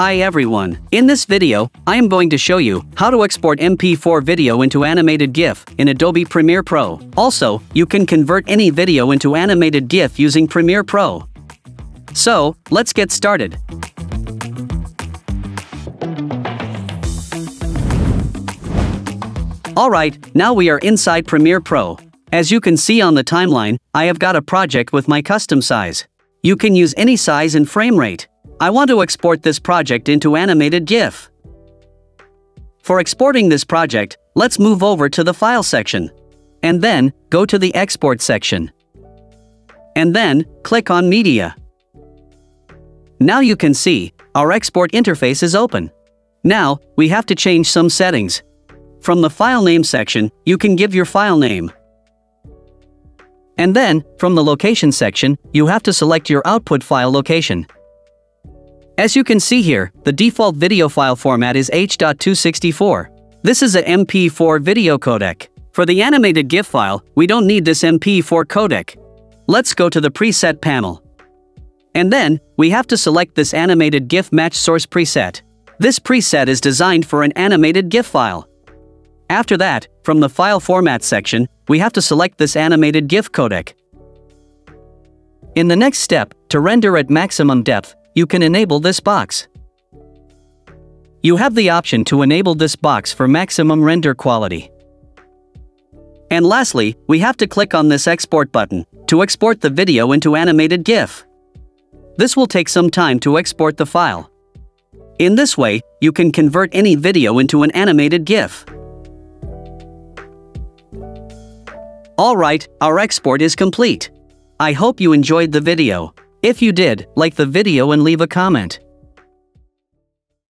Hi everyone. In this video, I am going to show you how to export MP4 video into animated GIF in Adobe Premiere Pro. Also, you can convert any video into animated GIF using Premiere Pro. So, let's get started. Alright, now we are inside Premiere Pro. As you can see on the timeline, I have got a project with my custom size. You can use any size and frame rate. I want to export this project into animated GIF. For exporting this project, let's move over to the File section. And then, go to the Export section. And then, click on Media. Now you can see, our export interface is open. Now, we have to change some settings. From the File Name section, you can give your file name. And then, from the Location section, you have to select your output file location. As you can see here, the default video file format is H.264. This is a MP4 video codec. For the animated GIF file, we don't need this MP4 codec. Let's go to the preset panel. And then, we have to select this animated GIF match source preset. This preset is designed for an animated GIF file. After that, from the File Format section, we have to select this animated GIF codec. In the next step, to render at maximum depth, you can enable this box. You have the option to enable this box for maximum render quality. And lastly, we have to click on this export button to export the video into animated GIF. This will take some time to export the file. In this way, you can convert any video into an animated GIF. Alright, our export is complete. I hope you enjoyed the video. If you did, like the video and leave a comment.